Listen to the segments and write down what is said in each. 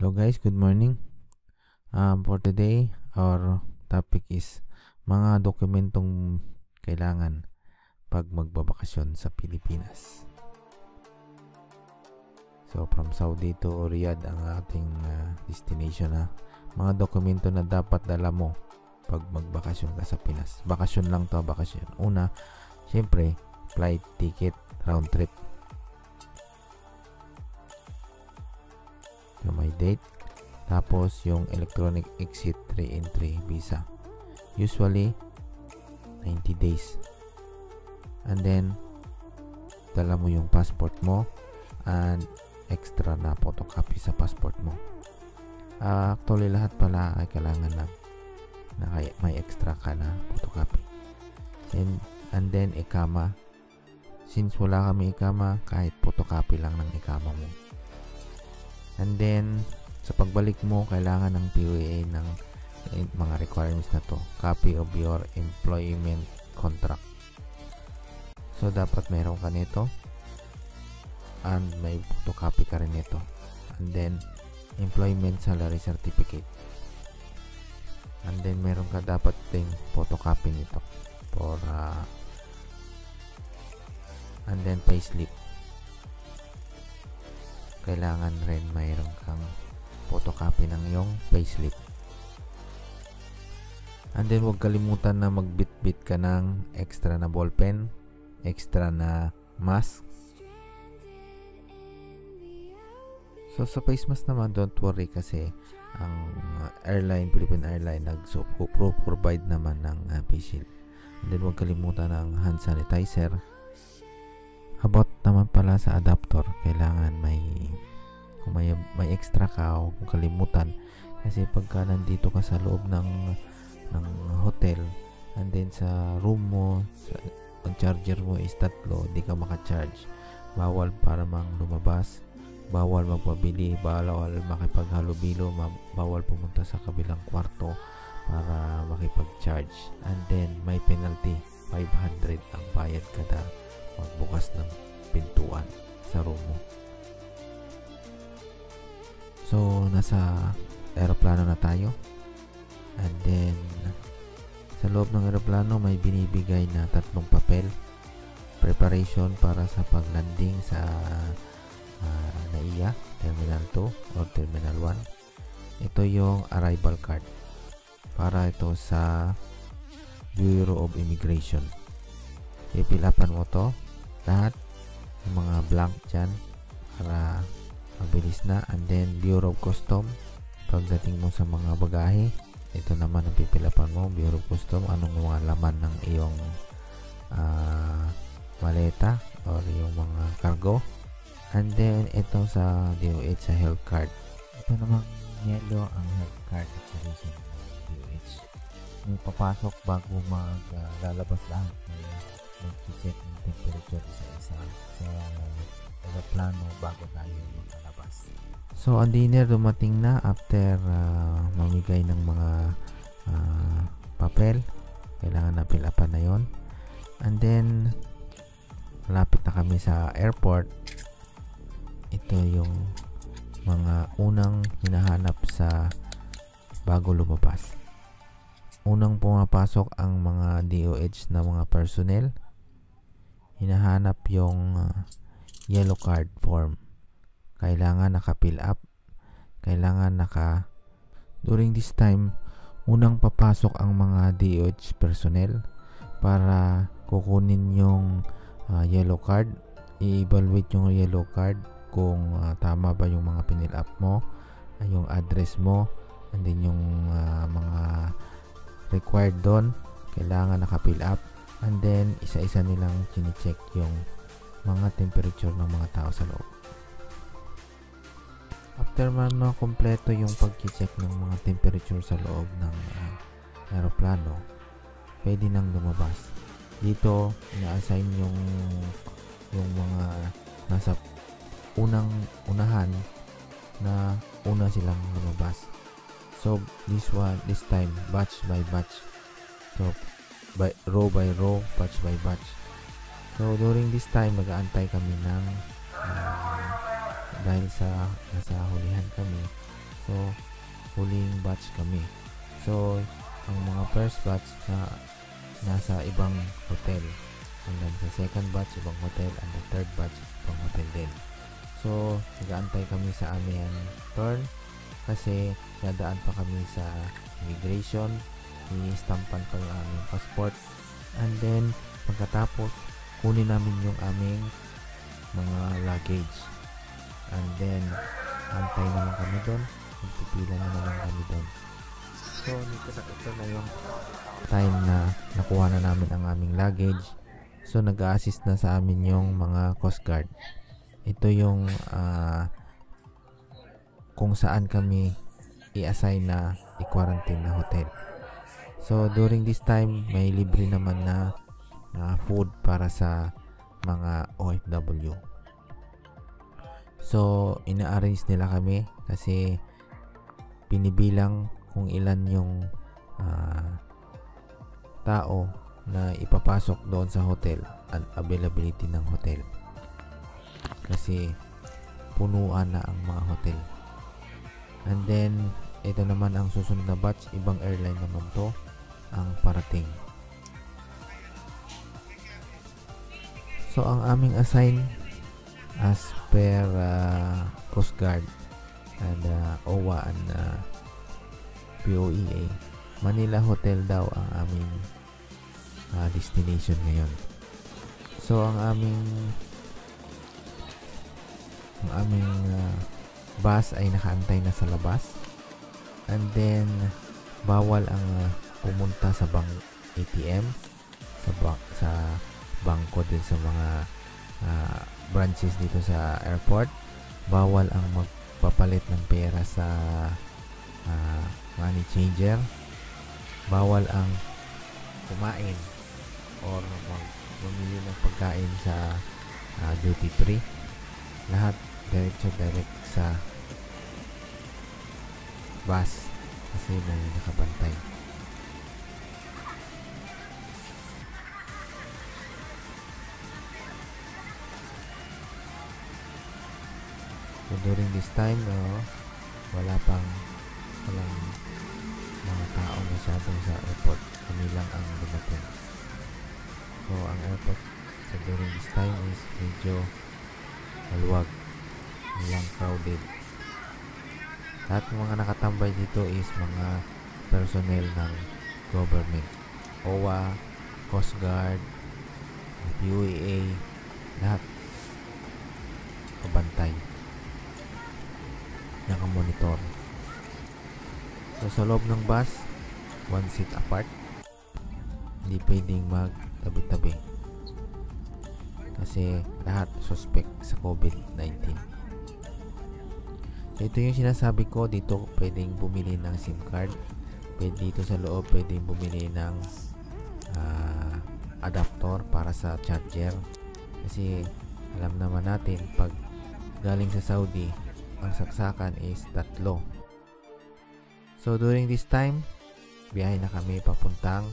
Hello guys, good morning. Um, for today, our topic is mga dokumentong kailangan pag magbabakasyon sa Pilipinas. So from Saudi to Riyadh ang ating uh, destination na mga dokumento na dapat dala mo pag magbakasyon ka sa Pinas. Bakasyon lang to, bakasyon. Una, syempre, flight ticket, round trip. Date. Tapos yung electronic exit 3 entry visa. Usually 90 days. And then dala mo yung passport mo and extra na photocopy sa passport mo. Uh, actually lahat pala ay kailangan na, na may extra ka na photocopy. And, and then ikama. Since wala kami ikama, kahit photocopy lang ng ikama mo. And then, sa pagbalik mo, kailangan ng POA ng eh, mga requirements na to. Copy of your employment contract. So, dapat meron ka nito. And may photocopy ka rin nito. And then, employment salary certificate. And then, meron ka dapat ding photocopy nito. For, uh, and then, payslip kailangan rin mayroon kang photocopy ng iyong payslip. And then huwag kalimutan na magbitbit ka ng extra na ballpen, extra na mask. So sa face mask naman, don't worry kasi ang airline, Philippine Airline, nag-provide naman ng uh, face shield. And then huwag kalimutan ng hand sanitizer, about naman pala sa adapter kailangan may kung may, may extra ka o kung kalimutan. Kasi pagka nandito ka sa loob ng ng hotel and then sa room mo sa, ang charger mo is tatlo hindi ka maka-charge. Bawal para mang lumabas bawal magpabili bawal makipaghalubilo bawal pumunta sa kabilang kwarto para makipag-charge. And then may penalty 500 ang bayad kada magbukas ng pintuan sa room mo. So, nasa aeroplano na tayo. And then, sa loob ng aeroplano may binibigay na tatlong papel. Preparation para sa paglanding sa uh, NAIA, Terminal 2 or Terminal 1. Ito yung arrival card. Para ito sa Bureau of Immigration. Ipilapan mo to lahat ng mga blank dyan para mabilis na. And then Bureau of Custom pagdating mo sa mga bagahe ito naman ang pipilapan mo Bureau of Custom anong mga laman ng iyong uh, maleta or yung mga cargo. And then ito sa DOH sa health card. Ito namang yellow ang health card declaration ng DOH may papasok bago maglalabas uh, lahat. May mag-check ng temperature isa-isa sa aeroplano bago tayo makalabas. So, ang dinner dumating na after uh, mamigay ng mga uh, papel. Kailangan na pilapan na yon And then, malapit na kami sa airport. Ito yung mga unang hinahanap sa bago lumabas. Unang pumapasok ang mga DOH na mga personnel hinahanap yung uh, yellow card form. Kailangan naka-fill up. Kailangan naka during this time unang papasok ang mga DOH personnel para kukunin yung uh, yellow card. I-evaluate yung yellow card kung uh, tama ba yung mga pinil up mo, yung address mo, and then yung uh, mga required doon. Kailangan naka-fill up And then, isa-isa nilang chine-check yung mga temperature ng mga tao sa loob. After man makompleto yung pag-check ng mga temperature sa loob ng uh, aeroplano, pwede nang lumabas. Dito, ina-assign yung yung mga nasa unang unahan na una silang lumabas. So, this one, this time, batch by batch. So, by, row by row, batch by batch. So, during this time, mag-aantay kami ng uh, dahil sa nasa hulihan kami, So, huling batch kami. So, ang mga first batch na nasa ibang hotel. Hanggang sa second batch, ibang hotel. And the third batch, ibang hotel din. So, nag-aantay kami sa aming turn kasi dadaan pa kami sa immigration. I-stampan pa yung aming passport. And then, pagkatapos, kunin namin yung aming mga luggage. And then, antay naman kami doon. Magpipila na naman kami doon. So, dito sa ito na yung time na nakuha na namin ang aming luggage. So, nag-assist na sa amin yung mga Coast Guard. Ito yung uh, kung saan kami i-assign na i-quarantine na hotel. So, during this time, may libre naman na, na food para sa mga OFW. So, ina-arrange nila kami kasi pinibilang kung ilan yung uh, tao na ipapasok doon sa hotel at availability ng hotel. Kasi punuan na ang mga hotel. And then, ito naman ang susunod na batch. Ibang airline naman to ang parating. So, ang aming assign as per uh, Coast Guard and uh, OWA and uh, POEA, Manila Hotel daw ang aming uh, destination ngayon. So, ang aming ang aming uh, bus ay nakaantay na sa labas. And then, bawal ang uh, pumunta sa bang ATM sa bank sa bangko din sa mga uh, branches dito sa airport. Bawal ang magpapalit ng pera sa uh, money changer. Bawal ang kumain or mag bumili ng pagkain sa uh, duty free. Lahat diretso direct sa bus kasi may nakabantay. So during this time, no, wala pang walang mga tao masyadong sa airport. Kami lang ang dumating. So ang airport so during this time is medyo maluwag. Walang crowded. Lahat ng mga nakatambay dito is mga personnel ng government. OWA, Coast Guard, PUAA, lahat kabantay naka-monitor. So, sa loob ng bus, one seat apart. Hindi pwedeng magtabi-tabi. Kasi lahat suspect sa COVID-19. So, ito yung sinasabi ko. Dito pwedeng bumili ng SIM card. Pwede dito sa loob pwedeng bumili ng uh, adapter para sa charger. Kasi alam naman natin pag galing sa Saudi ang saksakan is tatlo. So during this time, biyahe na kami papuntang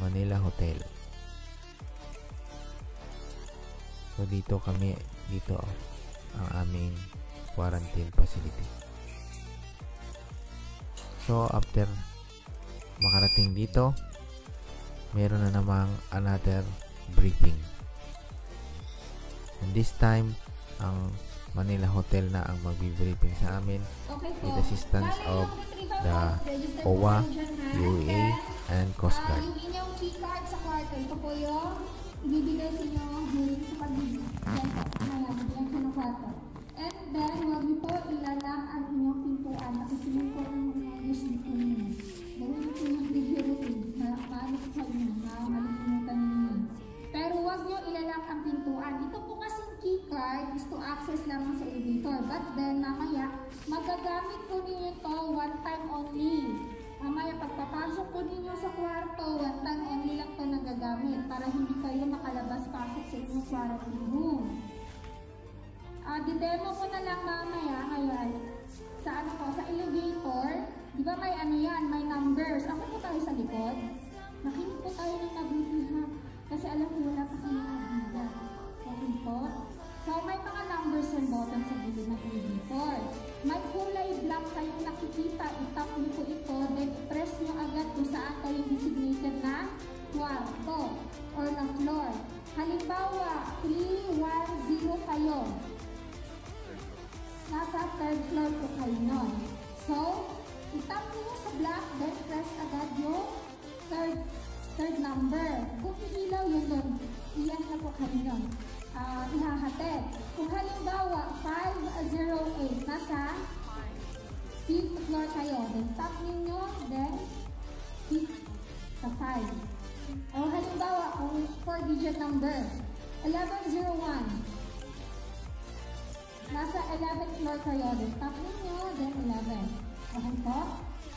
Manila Hotel. So dito kami, dito ang aming quarantine facility. So after makarating dito, meron na namang another briefing. And this time, ang Manila Hotel na ang magbibriefing sa amin. With assistance of the OWA, UAA, and Coast Guard. Yung inyong key card sa kwarto, ito po yung ibibigay sa inyo magagamit po ninyo to one time only. Mamaya, pagpapasok po ninyo sa kwarto, one time only lang to nagagamit para hindi kayo makalabas-pasok sa inyong quarantine room. Uh, di-demo ko na lang mamaya ngayon sa ano ko, sa elevator. Di ba may ano yan, may numbers. Ako po tayo sa likod. Makinig po tayo ng mabuti ha. Kasi alam ko wala pa kayo ng Okay po? So, may mga numbers and buttons sa gilid ng elevator. May kulay black kayo makikita, itap niyo po ito, then i-press niyo agad kung saan kayo designated na kwarto or na floor. Halimbawa, 310 kayo. Nasa third floor po kayo nun. So, itap niyo sa block, then press agad yung third third number. Kung iilaw yun doon, iyan na po kayo nun. Ah, ihahatid. Kung halimbawa, 508, nasa fifth floor kayo, then tap ninyo, then hit sa 5. O halimbawa, kung 4-digit number, 1101, nasa 11th floor kayo, then tap ninyo, then 11. Okay po?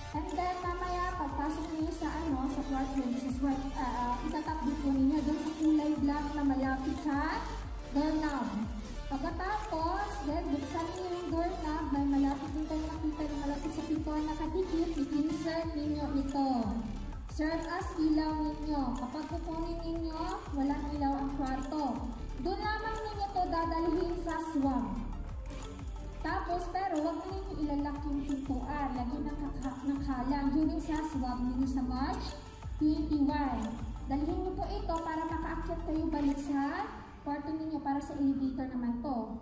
And then, mamaya, pagpasok niyo sa ano, sa floor plan, this is what, uh, uh, itatap din po ninyo doon sa kulay black na malapit sa doorknob. Pagkatapos, then, buksan niyo yung doorknob, may malapit din kayo nakita na malapit sa pinto na nakadikit, i-insert ninyo ito. Serve as ilaw ninyo. Kapag kukunin ninyo, walang ilaw ang kwarto. Doon lamang ninyo to dadalhin sa swamp. Tapos, pero wag na ninyo ilalak yung pintuan. Lagyan ng, ng kalang during sa swab ninyo sa March 21. Dalhin niyo po ito para makaakyat kayo balik sa kwarto ninyo para sa elevator naman to.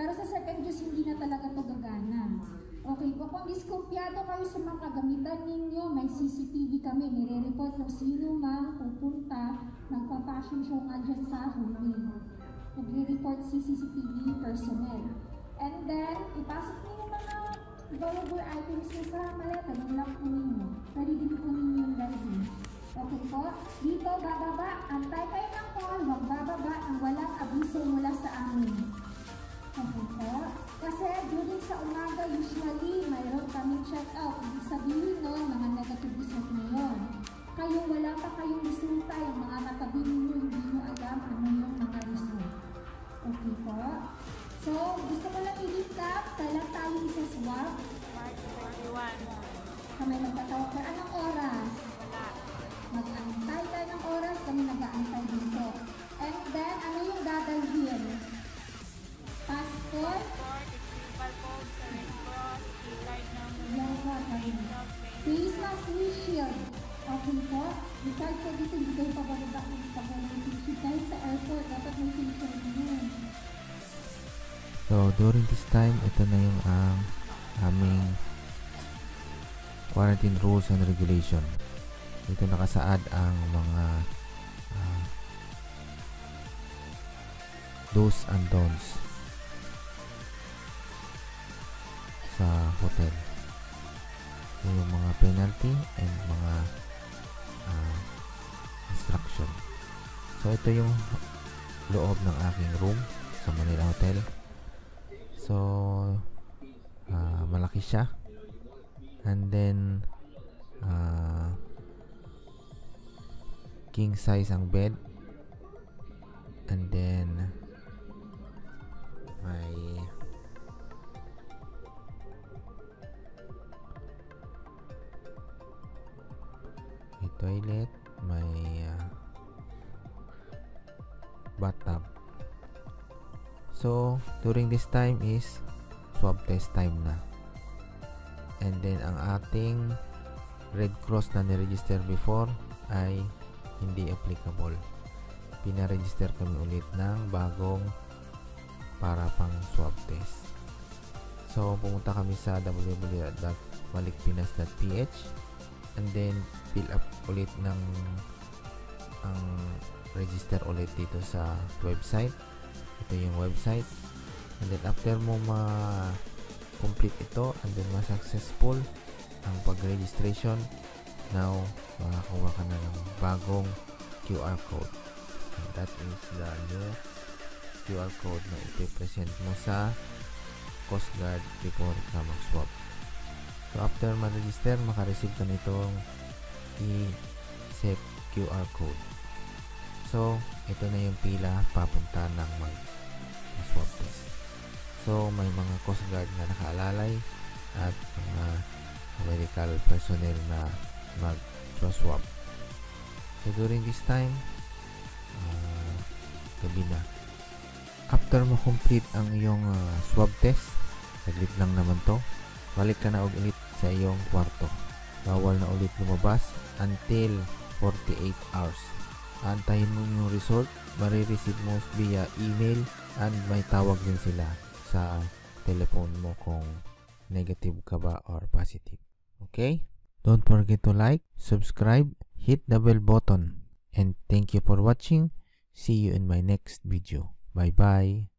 Pero sa second Diyos, hindi na talaga to gagana. Okay po, kung diskumpiyado kayo sa mga kagamitan ninyo, may CCTV kami, nire-report kung sino mang pupunta ng compassion show nga dyan sa huli. Nagre-report si CCTV personnel. And then, ipasok niyo yung mga valuable items niyo sa maleta, yung lock po ninyo. Pwede din po ninyo yung dalhin. Okay po? Dito, bababa. Antay kayo ng call. Huwag bababa ang walang abiso mula sa amin. Okay po? Kasi during sa umaga, usually, mayroon kami check out. Ibig sabihin nun, mga Face shield. Okay po. Required po dito, hindi kayo pababa ng shield. Kahit sa airport, dapat may shield yun. So, during this time, ito na yung ang aming quarantine rules and regulation. Dito nakasaad ang mga ah, do's and don'ts sa hotel. Yung mga penalty and mga ah, instruction. So, ito yung loob ng aking room sa Manila Hotel. So, ah, malaki siya. And then, ah, king size ang bed. And then, may toilet, may ah, bathtub. So, during this time is swab test time na. And then, ang ating Red Cross na niregister before ay hindi applicable. Pinaregister kami ulit ng bagong para pang swab test. So, pumunta kami sa www.malikpinas.ph and then fill up ulit ng ang register ulit dito sa website. Ito yung website. And then after mo ma-complete ito and then ma-successful ang pag-registration now makakuha ka na ng bagong QR code. And that is the new QR code na ipipresent mo sa Coast Guard before ka mag-swap so after ma-register makareceive ka nitong i-set QR code so ito na yung pila papunta ng mag swab test. So, may mga Coast Guard na nakaalalay at mga medical personnel na mag-swab. So, during this time, uh, gabi na. After mo complete ang iyong uh, swab test, saglit lang naman to, balik ka na og ulit sa iyong kwarto. Bawal na ulit lumabas until 48 hours. Antayin mo yung result, marireceive mo via email and may tawag din sila sa telephone mo kung negative ka ba or positive. Okay? Don't forget to like, subscribe, hit the bell button. And thank you for watching. See you in my next video. Bye-bye.